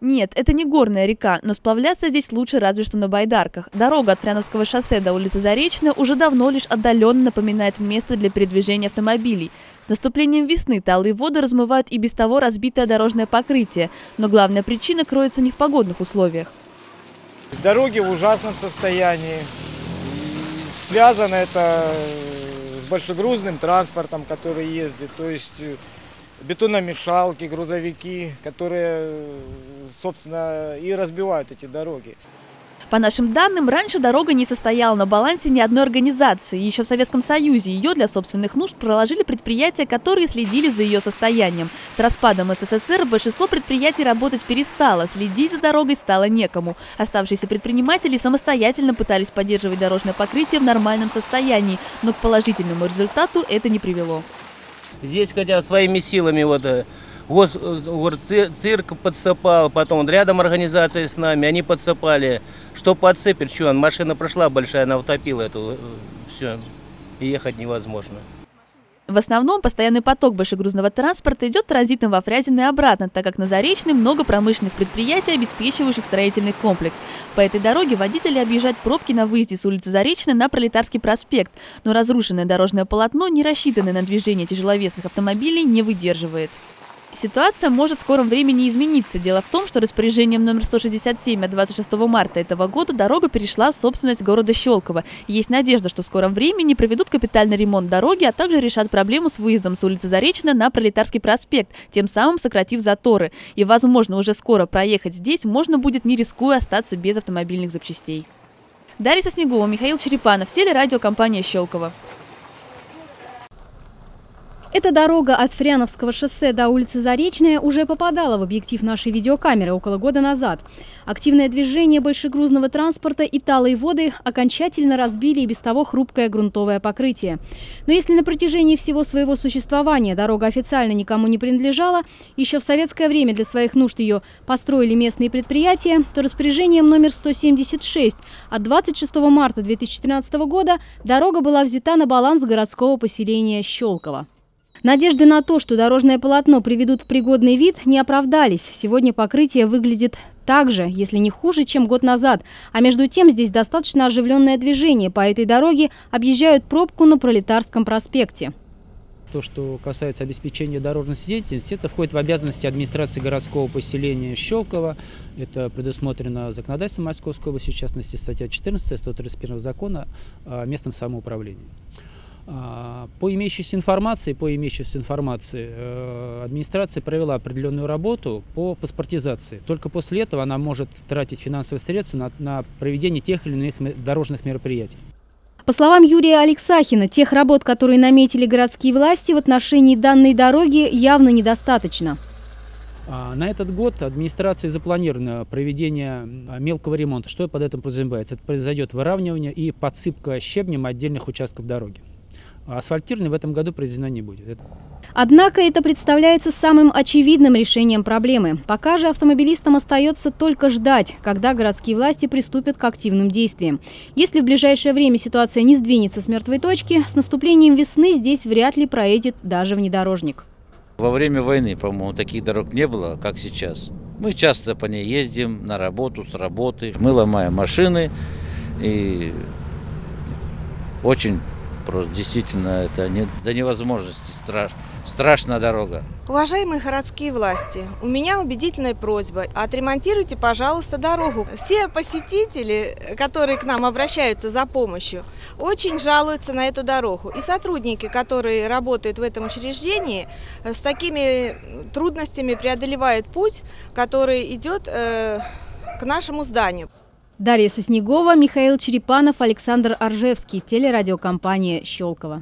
Нет, это не горная река, но сплавляться здесь лучше разве что на байдарках. Дорога от Фряновского шоссе до улицы Заречная уже давно лишь отдаленно напоминает место для передвижения автомобилей. С наступлением весны талые воды размывают и без того разбитое дорожное покрытие, но главная причина кроется не в погодных условиях. Дороги в ужасном состоянии. Связано это с большегрузным транспортом, который ездит. То есть э, бетономешалки, грузовики, которые, собственно, и разбивают эти дороги. По нашим данным, раньше дорога не состояла на балансе ни одной организации. Еще в Советском Союзе ее для собственных нужд проложили предприятия, которые следили за ее состоянием. С распадом СССР большинство предприятий работать перестало, следить за дорогой стало некому. Оставшиеся предприниматели самостоятельно пытались поддерживать дорожное покрытие в нормальном состоянии, но к положительному результату это не привело. Здесь хотя своими силами вот э, цирк подсыпал, потом рядом организация с нами, они подсыпали. Что подсыпать, что, машина прошла большая, она утопила эту, все, и ехать невозможно. В основном постоянный поток большегрузного транспорта идет транзитом во Фрязино и обратно, так как на Заречной много промышленных предприятий, обеспечивающих строительный комплекс. По этой дороге водители объезжают пробки на выезде с улицы Заречной на Пролетарский проспект, но разрушенное дорожное полотно, не рассчитанное на движение тяжеловесных автомобилей, не выдерживает. Ситуация может в скором времени измениться. Дело в том, что распоряжением номер 167 от 26 марта этого года дорога перешла в собственность города Щелково. Есть надежда, что в скором времени проведут капитальный ремонт дороги, а также решат проблему с выездом с улицы Заречная на Пролетарский проспект, тем самым сократив заторы. И, возможно, уже скоро проехать здесь можно будет, не рискуя остаться без автомобильных запчастей. Дарья Соснегова, Михаил Черепанов, телерадиокомпания «Щелково». Эта дорога от Фряновского шоссе до улицы Заречная уже попадала в объектив нашей видеокамеры около года назад. Активное движение большегрузного транспорта и талые воды окончательно разбили и без того хрупкое грунтовое покрытие. Но если на протяжении всего своего существования дорога официально никому не принадлежала, еще в советское время для своих нужд ее построили местные предприятия, то распоряжением номер 176 от 26 марта 2013 года дорога была взята на баланс городского поселения Щелково. Надежды на то, что дорожное полотно приведут в пригодный вид, не оправдались. Сегодня покрытие выглядит так же, если не хуже, чем год назад. А между тем здесь достаточно оживленное движение. По этой дороге объезжают пробку на Пролетарском проспекте. То, что касается обеспечения дорожной деятельности, это входит в обязанности администрации городского поселения Щелково. Это предусмотрено законодательством Московской области, в частности, статья 14 131 закона о местном самоуправлении. А, по имеющейся информации, по имеющейся информации, э, администрация провела определенную работу по паспортизации. Только после этого она может тратить финансовые средства на, на проведение тех или иных дорожных мероприятий. По словам Юрия Алексахина, тех работ, которые наметили городские власти в отношении данной дороги, явно недостаточно. А, на этот год администрацией запланировано проведение а, мелкого ремонта. Что под этим подразумевается? Это произойдет выравнивание и подсыпка щебнем отдельных участков дороги. А асфальтирование в этом году произведено не будет. Однако это представляется самым очевидным решением проблемы. Пока же автомобилистам остается только ждать, когда городские власти приступят к активным действиям. Если в ближайшее время ситуация не сдвинется с мертвой точки, с наступлением весны здесь вряд ли проедет даже внедорожник. Во время войны, по-моему, таких дорог не было, как сейчас. Мы часто по ней ездим на работу, с работы. Мы ломаем машины и очень Просто действительно это не, до невозможности страш, страшная дорога. Уважаемые городские власти, у меня убедительная просьба. Отремонтируйте, пожалуйста, дорогу. Все посетители, которые к нам обращаются за помощью, очень жалуются на эту дорогу. И сотрудники, которые работают в этом учреждении, с такими трудностями преодолевают путь, который идет э, к нашему зданию. Дарья Соснегова, Михаил Черепанов, Александр Аржевский, телерадиокомпания «Щелково».